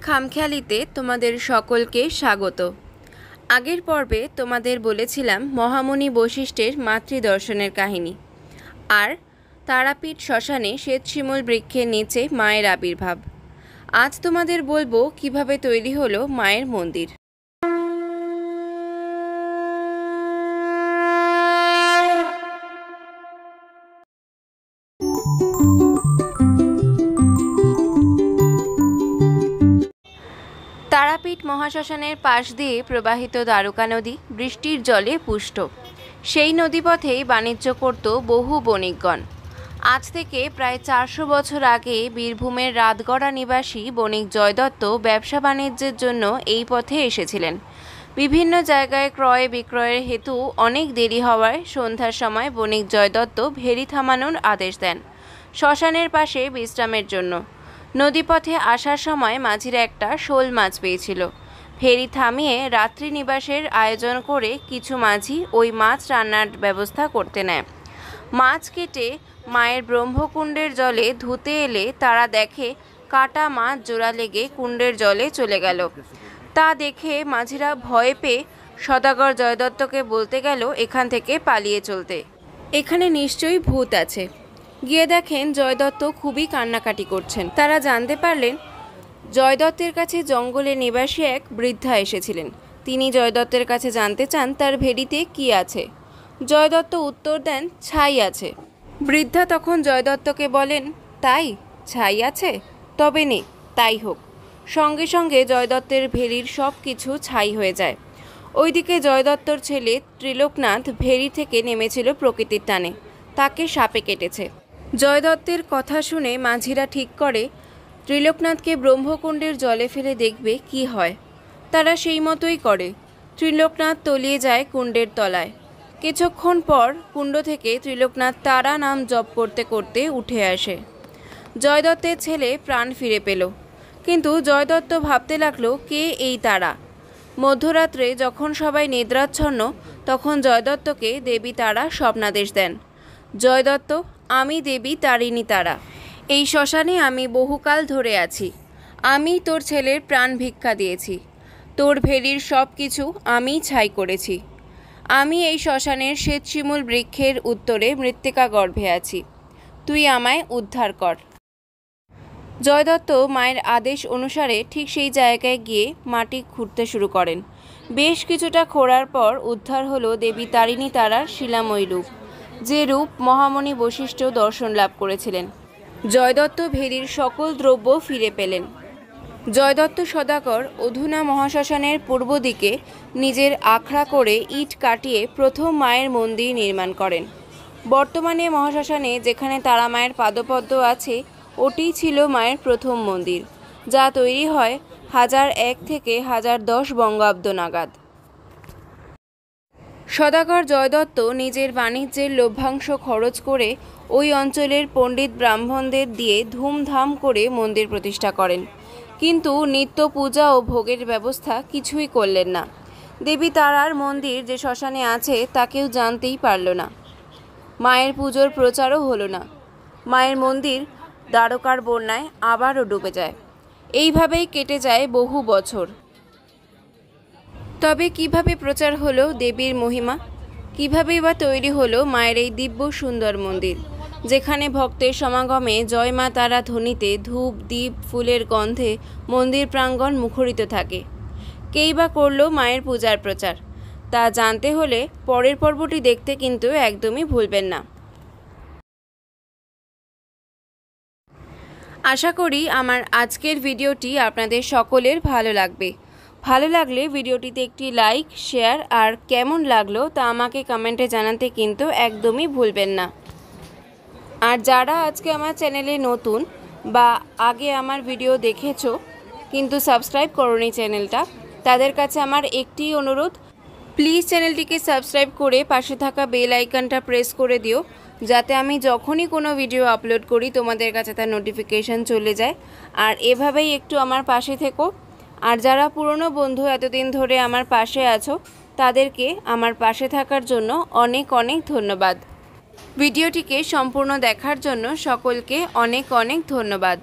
খামখেয়ালিতে তোমাদের সকলকে স্বাগত। আগের পর্বে তোমাদের বলেছিলাম মহামণি বৈশিষ্ট্যের মাতৃদর্শনের কাহিনী। আর তারাপীঠ শ্মশানে শ্বেতশিমল বৃক্ষের নিচে মায়ের আবির্ভাব। আজ তোমাদের বলব কীভাবে তৈরি হলো মায়ের মন্দির। মহাশ্মশানের পাশ দিয়ে প্রবাহিত দ্বারকা নদী বৃষ্টির জলে পুষ্ট। সেই নদীপথেই বাণিজ্য করত বহু বণিকগণ। আজ থেকে প্রায় চারশো বছর আগে বীরভূমের রাতগড়া নিবাসী বণিক জয়দত্ত ব্যবসা বাণিজ্যের জন্য এই পথে এসেছিলেন। বিভিন্ন জায়গায় ক্রয় বিক্রয়ের হেতু অনেক দেরি হওয়ায় সন্ধ্যার সময় বণিক জয়দত্ত ভেরি থামানোর আদেশ দেন। শ্মশানের পাশে বিশ্রামের জন্য। নদীপথে আসার সময় মাঝিরা একটা শোল মাছ পেয়েছিল। ফেরি থামিয়ে রাত্রি নিবাসের আয়োজন করে কিছু মাঝি ওই মাছ রান্নার ব্যবস্থা করতে নেয়। মাছ কেটে মায়ের ব্রহ্মকুণ্ডের জলে ধুতে এলে তারা দেখে কাটা মাছ জোড়া লেগে কুণ্ডের জলে চলে গেল। তা দেখে মাঝিরা ভয় পেয়ে সদাগর জয়দত্তকে বলতে গেল, এখান থেকে পালিয়ে চলতে। এখানে নিশ্চয়ই ভূত আছে। গিয়ে দেখেন জয়দত্ত খুবই কান্নাকাটি করছেন। তারা জানতে পারলেন, জয়দত্তের কাছে জঙ্গলে নিবাসী এক বৃদ্ধা এসেছিলেন। তিনি জয়দত্তের কাছে জানতে চান, তার ভেড়িতে কি আছে। জয়দত্ত উত্তর দেন, ছাই আছে। বৃদ্ধা তখন জয়দত্তকে বলেন, তাই, ছাই আছে? তবে নে, তাই হোক। সঙ্গে সঙ্গে জয়দত্তের ভেরির সব কিছু ছাই হয়ে যায়। ওইদিকে জয়দত্তর ছেলে ত্রিলোকনাথ ভেরি থেকে নেমেছিল প্রকৃতির টানে। তাকে সাপে কেটেছে। জয়দত্তের কথা শুনে মাঝিরা ঠিক করে, ত্রিলোকনাথকে ব্রহ্মকুণ্ডের জলে ফেলে দেখবে কি হয়। তারা সেই মতোই করে। ত্রিলোকনাথ তলিয়ে যায় কুণ্ডের তলায়। কিছুক্ষণ পর কুণ্ড থেকে ত্রিলোকনাথ তারা নাম জপ করতে করতে উঠে আসে। জয়দত্তের ছেলে প্রাণ ফিরে পেল। কিন্তু জয়দত্ত ভাবতে লাগল, কে এই তারা? মধ্যরাত্রে যখন সবাই নিদ্রাচ্ছন্ন, তখন জয়দত্তকে দেবী তারা স্বপ্নাদেশ দেন। জয়দত্ত আমি দেবী, তারিণী তারা। এই শ্মশানে আমি বহুকাল ধরে আছি। আমি তোর ছেলের প্রাণ ভিক্ষা দিয়েছি। তোর ভেরির সব কিছু আমি ছাই করেছি। আমি এই শ্মশানের শ্বেতশিমুল বৃক্ষের উত্তরে মৃত্তিকা গর্ভে আছি। তুই আমায় উদ্ধার কর। জয়দত্ত মায়ের আদেশ অনুসারে ঠিক সেই জায়গায় গিয়ে মাটি খুঁড়তে শুরু করেন। বেশ কিছুটা খোঁড়ার পর উদ্ধার হলো দেবী, তারিণী তারার শিলাময় রূপ। যে রূপ মহামণি বৈশিষ্ট্য দর্শন লাভ করেছিলেন। জয়দত্ত ভেরির সকল দ্রব্য ফিরে পেলেন। জয়দত্ত সদাকর অধুনা মহাশ্মশানের পূর্ব দিকে নিজের আখড়া করে ইট কাটিয়ে প্রথম মায়ের মন্দির নির্মাণ করেন। বর্তমানে মহাশ্মশানে যেখানে তারা মায়ের পাদপদ্ম আছে ওটিই ছিল মায়ের প্রথম মন্দির, যা তৈরি হয় হাজার এক থেকে হাজার দশ বঙ্গাব্দ নাগাদ। সদাগর জয়দত্ত নিজের বাণিজ্যের লভ্যাংশ খরচ করে ওই অঞ্চলের পণ্ডিত ব্রাহ্মণদের দিয়ে ধুমধাম করে মন্দির প্রতিষ্ঠা করেন। কিন্তু নিত্য পূজা ও ভোগের ব্যবস্থা কিছুই করলেন না। দেবী তারার মন্দির যে শ্মশানে আছে তা কেউ জানতেই পারল না। মায়ের পুজোর প্রচারও হলো না। মায়ের মন্দির দ্বারকার বন্যায় আবারও ডুবে যায়। এইভাবেই কেটে যায় বহু বছর। তবে কীভাবে প্রচার হলো দেবীর মহিমা? কিভাবেই বা তৈরি হলো মায়ের এই দিব্য সুন্দর মন্দির? যেখানে ভক্তের সমাগমে জয় মা তারা ধ্বনিতে ধূপ দ্বীপ ফুলের গন্ধে মন্দির প্রাঙ্গণ মুখরিত থাকে। কেই বা করল মায়ের পূজার প্রচার? তা জানতে হলে পরের পর্বটি দেখতে কিন্তু একদমই ভুলবেন না। আশা করি আমার আজকের ভিডিওটি আপনাদের সকলের ভালো লাগবে। ভালো লাগলে ভিডিওটিতে একটি লাইক, শেয়ার আর কেমন লাগল তা আমাকে কমেন্টে জানাতে কিন্তু একদমই ভুলবেন না। আর যারা আজকে আমার চ্যানেলে নতুন বা আগে আমার ভিডিও দেখেছ কিন্তু সাবস্ক্রাইব করনি চ্যানেলটা, তাদের কাছে আমার একটি অনুরোধ, প্লিজ চ্যানেলটিকে সাবস্ক্রাইব করে পাশে থাকা বেল আইকনটা প্রেস করে দিও, যাতে আমি যখনই কোনো ভিডিও আপলোড করি তোমাদের কাছে তার নোটিফিকেশান চলে যায়। আর এভাবেই একটু আমার পাশে থেকো। আর যারা পুরনো বন্ধু এতদিন ধরে আমার পাশে আছো, তাদেরকে আমার পাশে থাকার জন্য অনেক অনেক ধন্যবাদ। ভিডিওটিকে সম্পূর্ণ দেখার জন্য সকলকে অনেক অনেক ধন্যবাদ।